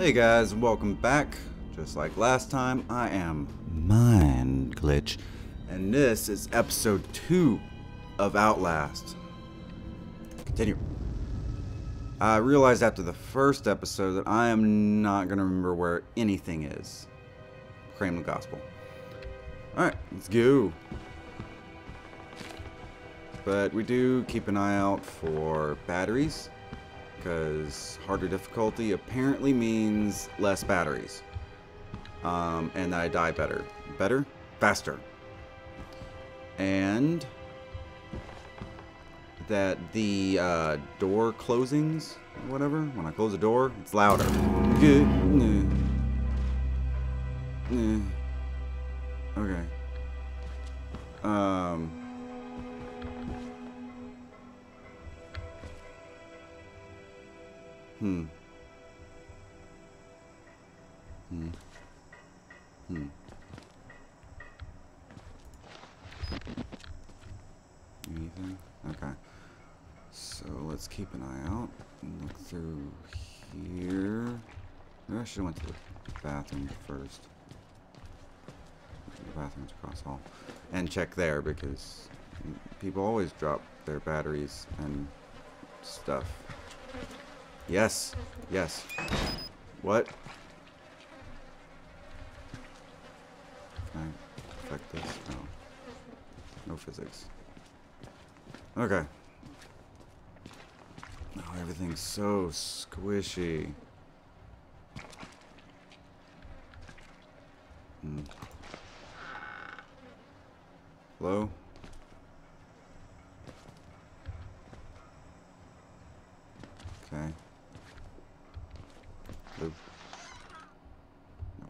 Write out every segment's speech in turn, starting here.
Hey guys, welcome back. Just like last time, I am Mind Glitch, and this is episode 2 of Outlast. Continue. I realized after the first episode that I am not going to remember where anything is. Claim the gospel. Alright, let's go. But we do keep an eye out for batteries because harder difficulty apparently means less batteries. Um, and that I die better. Better? Faster. And that the uh, door closings, whatever, when I close the door, it's louder. Okay. Um. Hmm. Hmm. Hmm. Anything? Okay. So let's keep an eye out look through here. Maybe I should have went to the bathroom first. The bathrooms across hall. And check there because people always drop their batteries and stuff. Yes. Yes. What? Can I affect this? No. No physics. Okay. Oh, everything's so squishy. Hmm. Hello? Okay. Nope. No.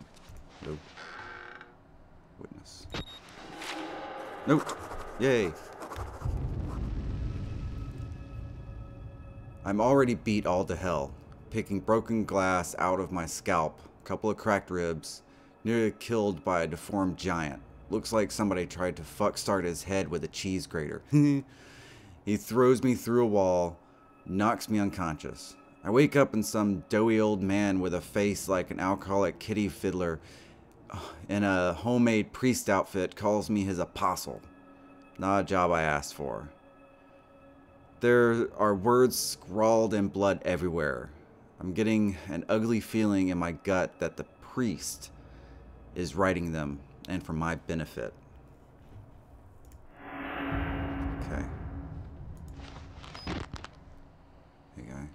Nope. Witness. Nope. Yay. I'm already beat all to hell, picking broken glass out of my scalp, a couple of cracked ribs, nearly killed by a deformed giant. Looks like somebody tried to fuck start his head with a cheese grater. he throws me through a wall, knocks me unconscious. I wake up in some doughy old man with a face like an alcoholic kitty fiddler uh, in a homemade priest outfit calls me his apostle. Not a job I asked for. There are words scrawled in blood everywhere. I'm getting an ugly feeling in my gut that the priest is writing them and for my benefit. Okay. Hey, guy.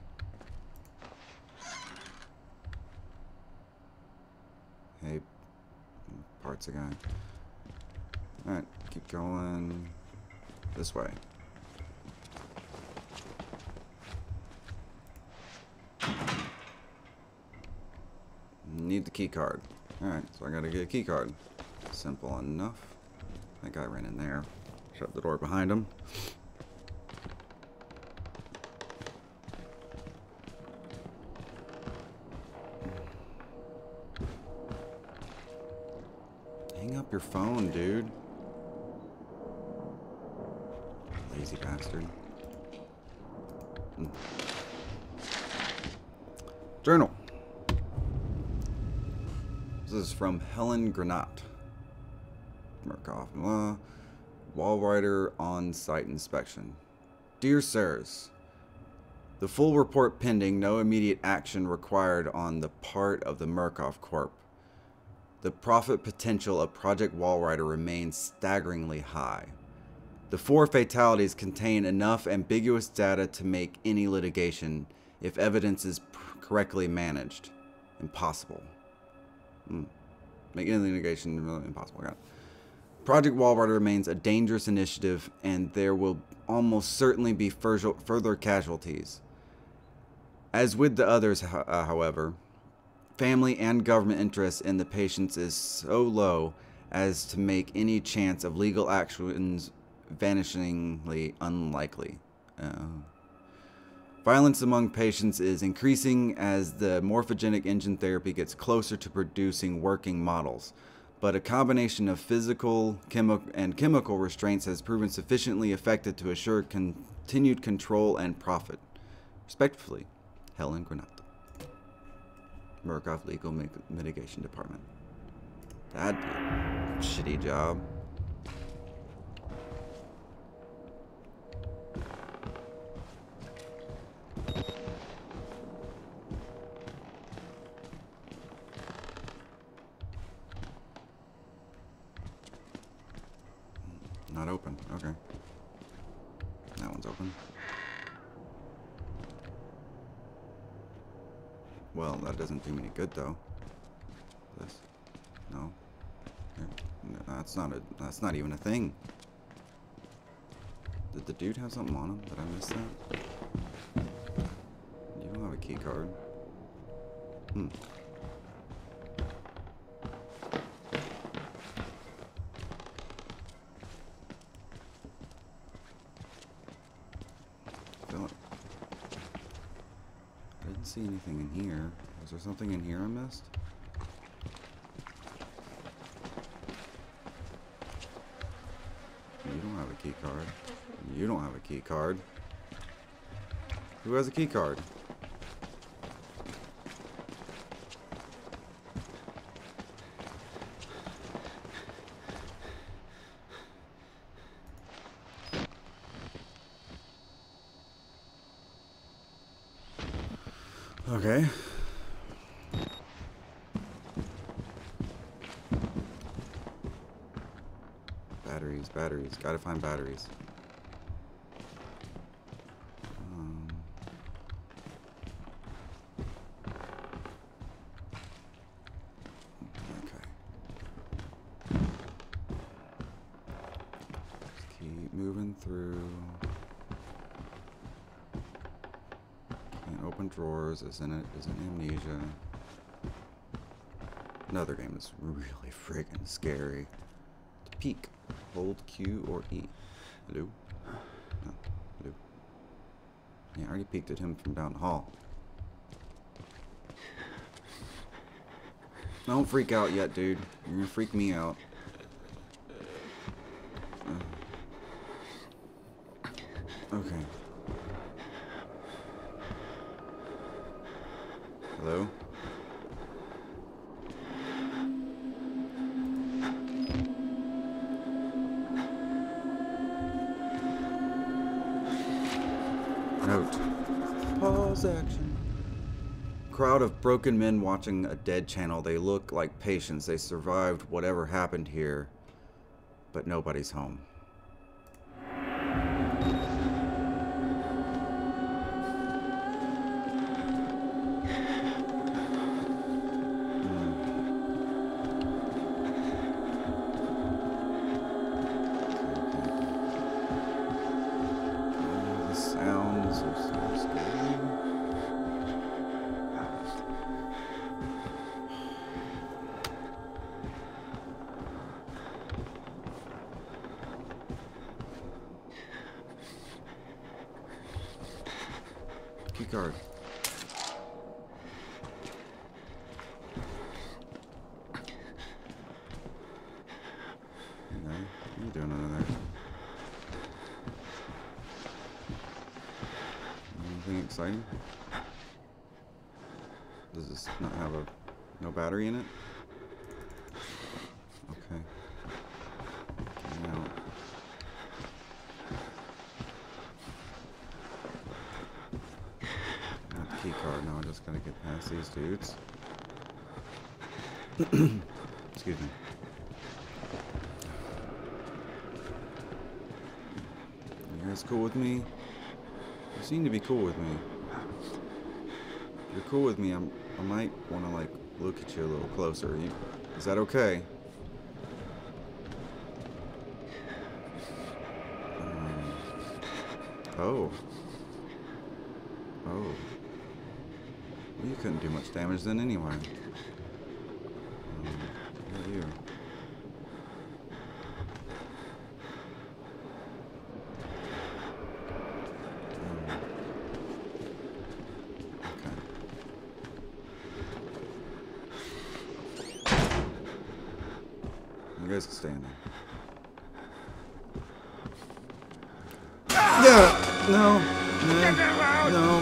Hey, parts again. Alright, keep going this way. Need the key card. Alright, so I gotta get a key card. Simple enough. That guy ran in there. Shut the door behind him. Hang up your phone, dude. Lazy bastard. Mm. Journal. This is from Helen Granat. Murkoff. Uh, Walrider on-site inspection. Dear Sirs, the full report pending, no immediate action required on the part of the Murkoff Corp. The profit potential of Project Walrider remains staggeringly high. The four fatalities contain enough ambiguous data to make any litigation, if evidence is correctly managed, impossible. Hmm. Make any litigation really impossible. Got it. Project Walrider remains a dangerous initiative, and there will almost certainly be further casualties. As with the others, uh, however, family and government interest in the patients is so low as to make any chance of legal actions vanishingly unlikely. Uh, violence among patients is increasing as the morphogenic engine therapy gets closer to producing working models, but a combination of physical chemi and chemical restraints has proven sufficiently effective to assure continued control and profit. Respectfully, Helen Granat. Murkoff Legal Mitigation Department. A shitty job. Well, that doesn't do me any good though. This. No. That's not a that's not even a thing. Did the dude have something on him? Did I miss that? You don't have a key card. Hmm. Anything in here. Was there something in here I missed? You don't have a key card. You don't have a key card. Who has a key card? Okay. Batteries, batteries. Gotta find batteries. Um, okay. Keep moving through. Can't open drawers. Isn't it? Isn't amnesia? Another game that's really friggin' scary. To peek, hold Q or E. Hello? No. Hello? Yeah, I already peeked at him from down the hall. Don't freak out yet, dude. You're gonna freak me out. Uh. Okay. Hello? Note. Pause action. Crowd of broken men watching a dead channel. They look like patients. They survived whatever happened here, but nobody's home. Under? Anything exciting? Does this not have a no battery in it? Okay. Getting out. Not the key card. Now I just gotta get past these dudes. Excuse me. You guys cool with me? You seem to be cool with me. If you're cool with me, I'm, I might want to like look at you a little closer. You, is that okay? Um, oh. Oh. You couldn't do much damage then anyway. Um? Um. You guys can stay in there. Yeah! No! No! No!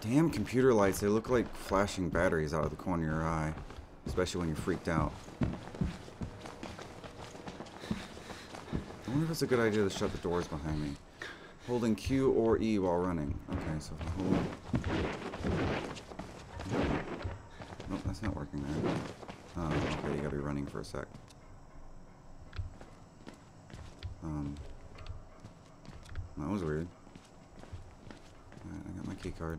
Damn computer lights, they look like flashing batteries out of the corner of your eye. Especially when you're freaked out. I wonder if it's a good idea to shut the doors behind me. Holding Q or E while running. Okay, so hold... Nope, that's not working there. Oh, okay, you gotta be running for a sec. Um, that was weird. Alright, I got my key card.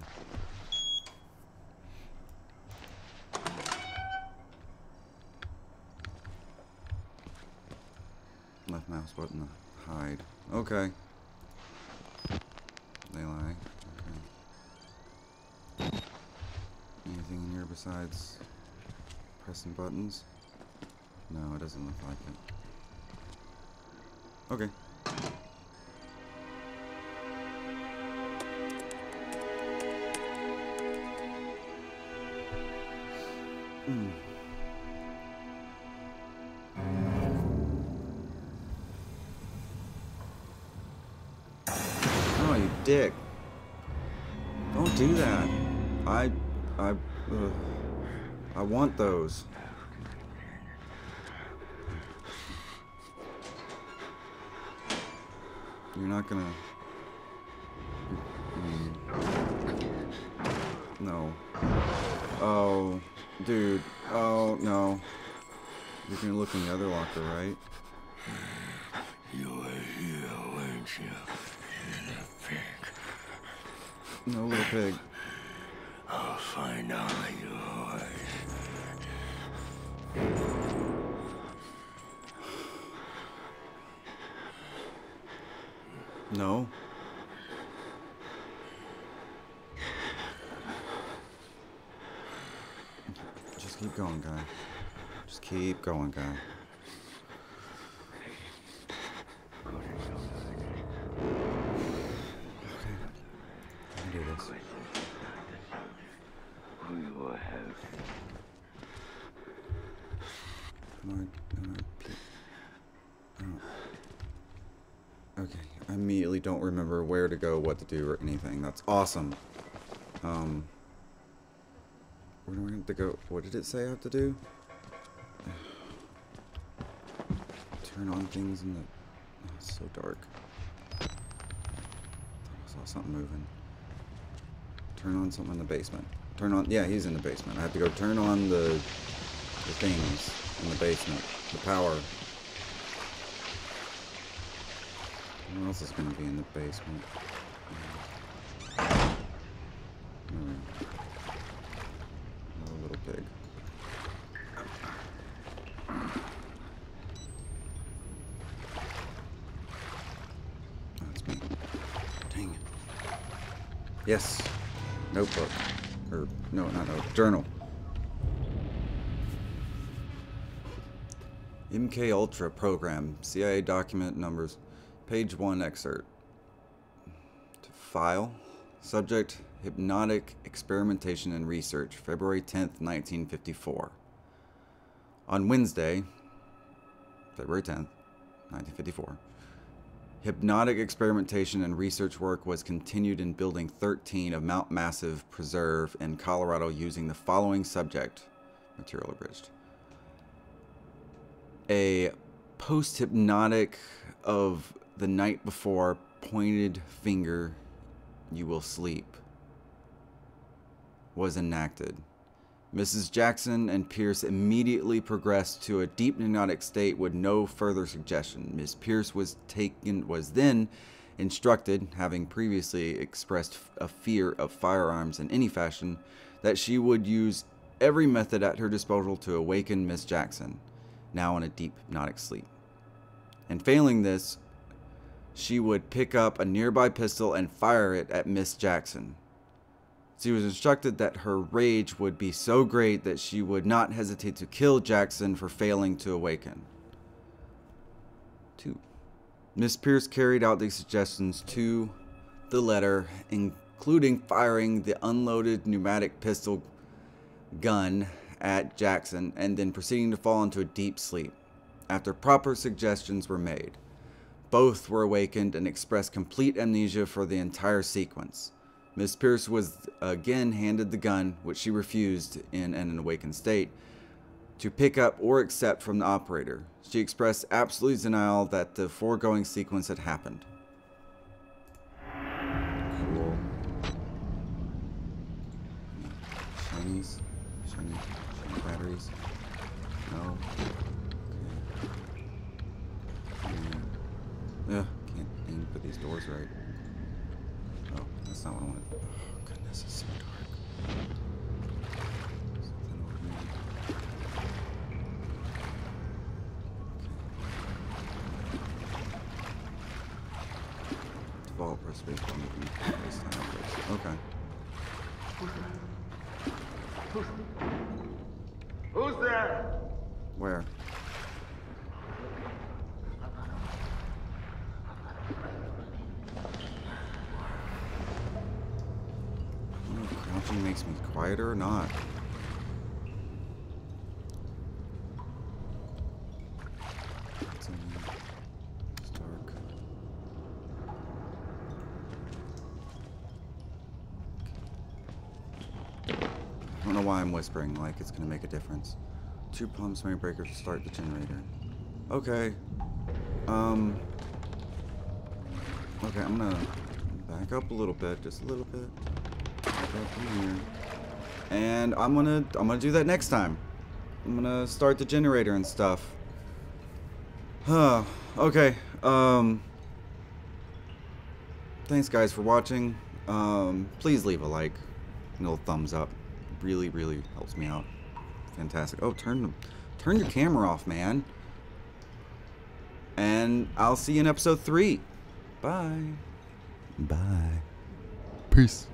Left mouse button to hide. Okay. They lie. Okay. Anything in here besides pressing buttons? No, it doesn't look like it. Okay. Hmm. Oh, you dick. Don't do that. I, I, ugh. I want those. You're not gonna. Mm. No. Oh, dude. Oh, no. You can look in the other locker, right? You were here, weren't you? Little pig. No, little pig. I'll find all yours. No. Just keep going, guy. Just keep going, guy. Okay. I can do this. We will have Come on, come on, please. Okay, Okay. I immediately don't remember where to go, what to do, or anything. That's awesome. Um, where do I have to go? What did it say I have to do? Turn on things in the. Oh, it's so dark. I saw something moving. Turn on something in the basement. Turn on. Yeah, he's in the basement. I have to go turn on the the things in the basement. The power. What else is gonna be in the basement? Hmm. Another little pig. That's me. Dang it. Yes. Notebook. Or, no, not notebook. Journal. MK Ultra program. CIA document numbers. Page 1 excerpt. To file. Subject Hypnotic Experimentation and Research, February 10th, 1954. On Wednesday, February 10th, 1954, hypnotic experimentation and research work was continued in Building 13 of Mount Massive Preserve in Colorado using the following subject material abridged. A post hypnotic of the night before pointed finger you will sleep was enacted. Mrs. Jackson and Pierce immediately progressed to a deep hypnotic state with no further suggestion. Miss Pierce was taken was then instructed, having previously expressed a fear of firearms in any fashion, that she would use every method at her disposal to awaken Miss Jackson, now in a deep hypnotic sleep. And failing this, she would pick up a nearby pistol and fire it at Miss Jackson. She was instructed that her rage would be so great that she would not hesitate to kill Jackson for failing to awaken. 2. Miss Pierce carried out these suggestions to the letter, including firing the unloaded pneumatic pistol gun at Jackson and then proceeding to fall into a deep sleep. After proper suggestions were made, both were awakened and expressed complete amnesia for the entire sequence. Miss Pierce was again handed the gun, which she refused in an awakened state, to pick up or accept from the operator. She expressed absolute denial that the foregoing sequence had happened. Cool. Shinies? Shiny, shiny batteries? No. Okay. Yeah, can't aim for these doors right. That's not what I wanted. Oh, goodness, it's so dark. Something over here. Default press space bar moving this. Okay. Who's there? Where? I makes me quieter or not. I don't know why I'm whispering like it's gonna make a difference. Two pumps, main breaker to start the generator. Okay. Um. Okay, I'm gonna back up a little bit, just a little bit. And I'm gonna I'm gonna do that next time. I'm gonna start the generator and stuff. Huh. okay. Um. Thanks guys for watching. Um, please leave a like, a little thumbs up. Really, really helps me out. Fantastic. Oh, turn turn your camera off, man. And I'll see you in episode three. Bye. Bye. Peace.